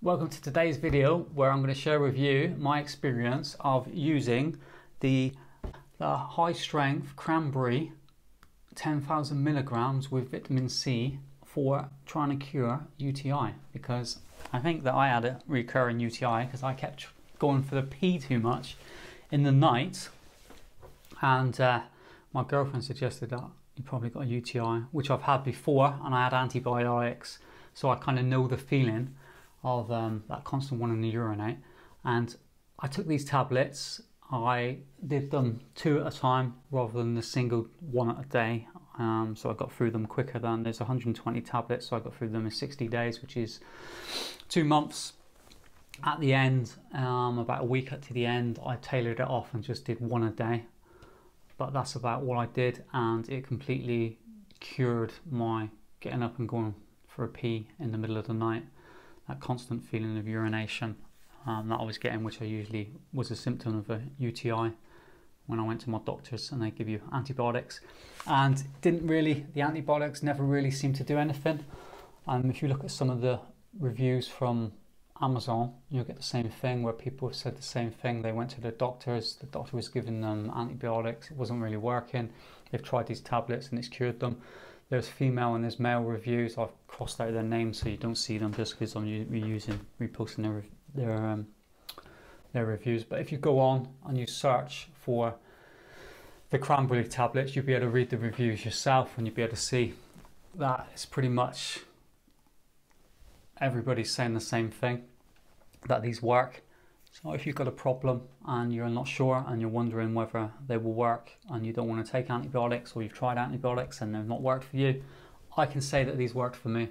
Welcome to today's video where I'm going to share with you my experience of using the, the high strength cranberry 10,000 milligrams with vitamin C for trying to cure UTI because I think that I had a recurring UTI because I kept going for the pee too much in the night. And uh, my girlfriend suggested that you probably got a UTI which I've had before and I had antibiotics so I kind of know the feeling of um, that constant wanting to urinate. And I took these tablets. I did them two at a time rather than the single one a day. Um, so I got through them quicker than there's 120 tablets. So I got through them in 60 days, which is two months. At the end, um, about a week up to the end, I tailored it off and just did one a day. But that's about all I did, and it completely cured my getting up and going for a pee in the middle of the night that constant feeling of urination um, that I was getting, which I usually was a symptom of a UTI when I went to my doctors and they give you antibiotics. And didn't really, the antibiotics never really seemed to do anything. And if you look at some of the reviews from Amazon, you'll get the same thing where people have said the same thing. They went to the doctors, the doctor was giving them antibiotics, it wasn't really working. They've tried these tablets and it's cured them. There's female and there's male reviews. I've crossed out their names so you don't see them just because I'm reusing, reposting their their um, their reviews. But if you go on and you search for the cranberry tablets, you'll be able to read the reviews yourself and you'll be able to see that it's pretty much everybody's saying the same thing that these work. So if you've got a problem and you're not sure and you're wondering whether they will work and you don't want to take antibiotics or you've tried antibiotics and they've not worked for you, I can say that these worked for me.